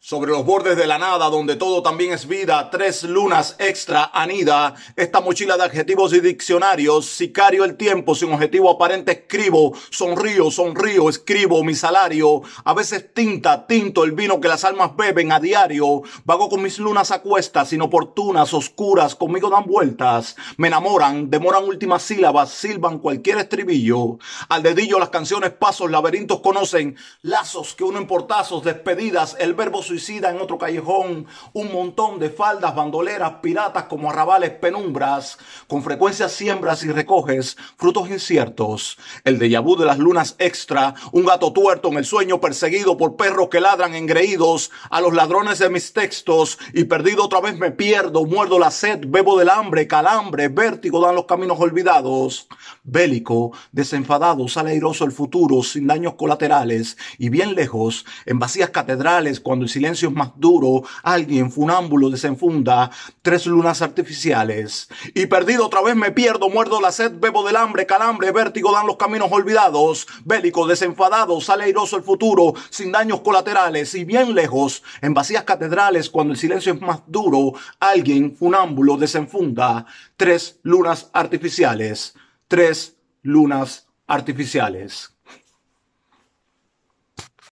Sobre los bordes de la nada, donde todo también es vida, tres lunas extra anida. Esta mochila de adjetivos y diccionarios, sicario el tiempo, sin objetivo aparente escribo, sonrío, sonrío, escribo mi salario. A veces tinta, tinto el vino que las almas beben a diario. Vago con mis lunas a cuestas, inoportunas, oscuras, conmigo dan vueltas. Me enamoran, demoran últimas sílabas, silban cualquier estribillo. Al dedillo las canciones, pasos, laberintos conocen, lazos que unen portazos, despedidas, el verbo suicida en otro callejón, un montón de faldas, bandoleras, piratas como arrabales, penumbras, con frecuencia siembras y recoges frutos inciertos, el déjà vu de las lunas extra, un gato tuerto en el sueño perseguido por perros que ladran engreídos. A los ladrones de mis textos y perdido otra vez me pierdo, muerdo la sed, bebo del hambre, calambre, vértigo dan los caminos olvidados, bélico, desenfadado, sale airoso el futuro sin daños colaterales y bien lejos, en vacías catedrales, cuando el silencio es más duro, alguien funámbulo desenfunda tres lunas artificiales. Y perdido otra vez me pierdo, muerdo la sed, bebo del hambre, calambre, vértigo dan los caminos olvidados. Bélico, desenfadado, sale airoso el futuro, sin daños colaterales. Y bien lejos, en vacías catedrales, cuando el silencio es más duro, alguien funámbulo desenfunda tres lunas artificiales. Tres lunas artificiales.